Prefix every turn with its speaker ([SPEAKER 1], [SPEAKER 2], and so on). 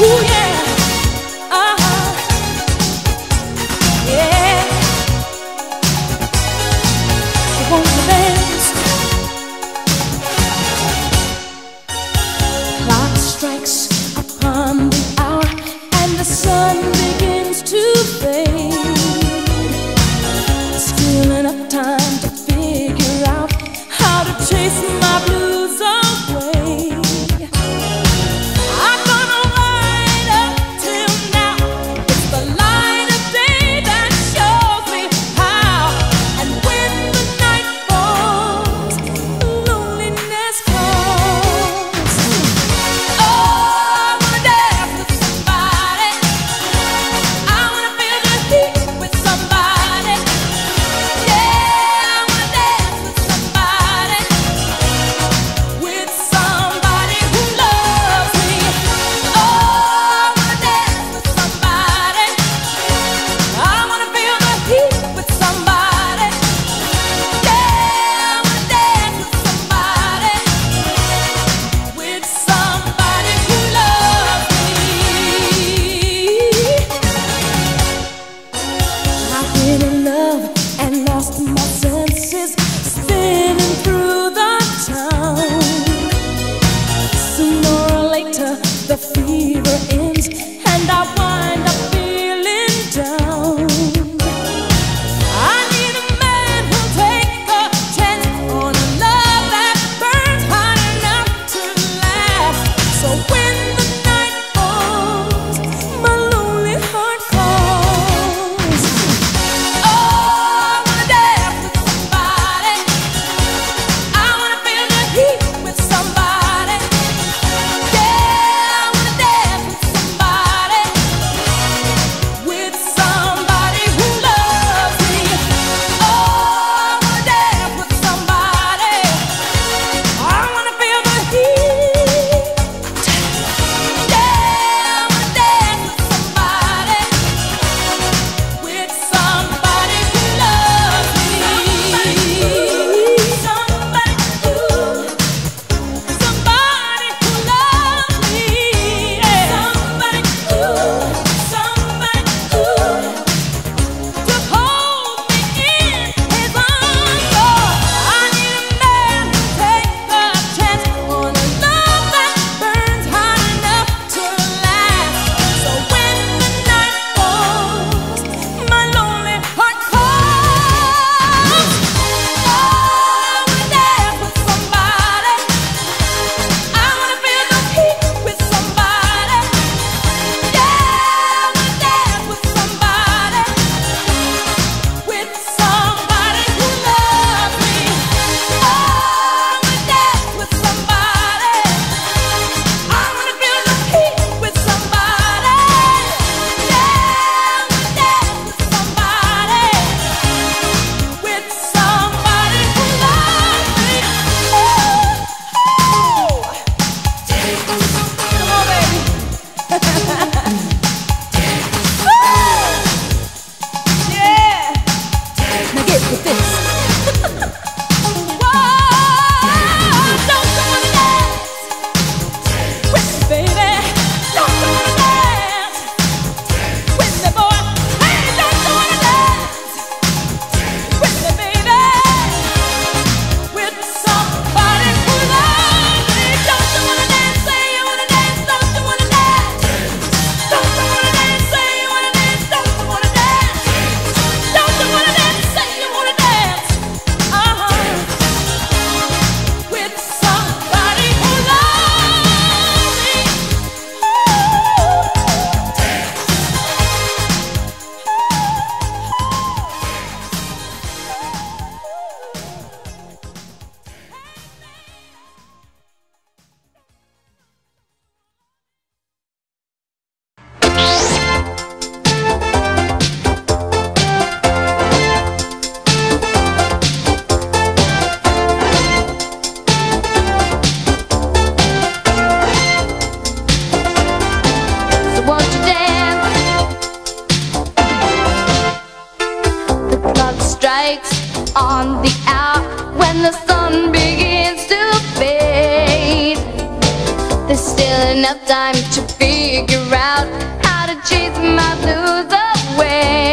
[SPEAKER 1] Ooh, yeah. the fever
[SPEAKER 2] strikes on the hour when the sun begins to fade. There's still enough time to figure out how to chase my blues away.